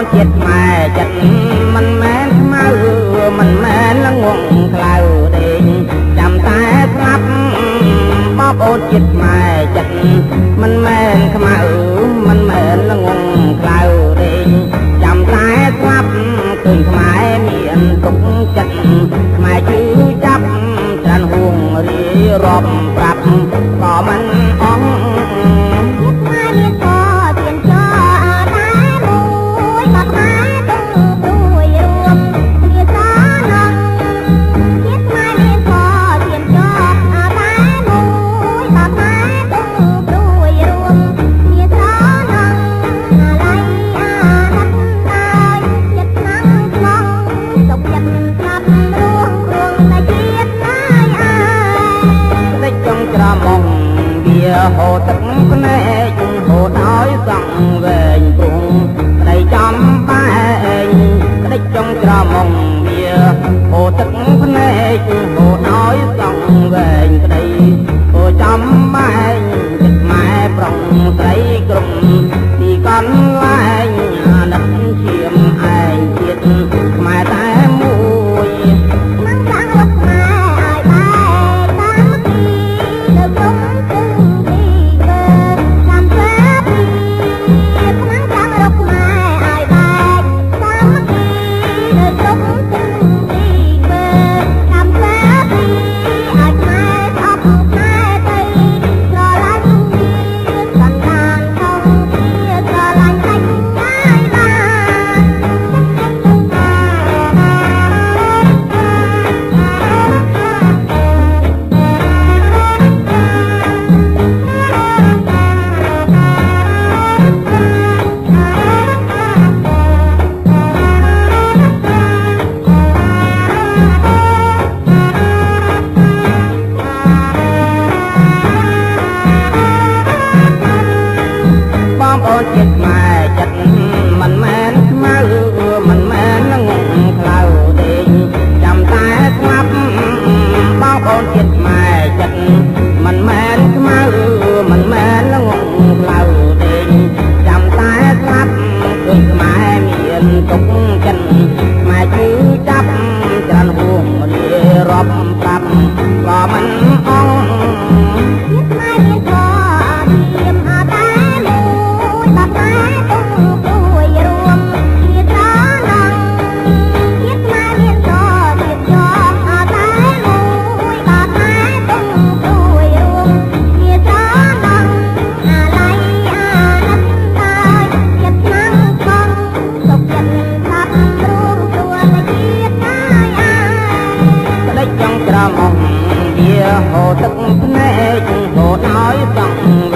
ចិត្តម៉ែចិត្តមិនមែនខ្មៅមិនមែនល្ងងក្លៅទេចាំតែស្លាប់បបអូនចិត្តម៉ែចិត្តមិនមែនខ្មៅមិនមែនល្ងងក្លៅទេចាំតែស្លាប់ឃើញខ្មែរមានទុកចិត្តខ្មែរជឿចាប់ច្រើនហួងរីរាប់ប្រាប់ក៏មិន ហូតទឹកភ្នែកហូតឲ្យសង់វែងពុំប្តីចំបែងក្តិចចុងក្រមុំវាហូតទឹក 嗯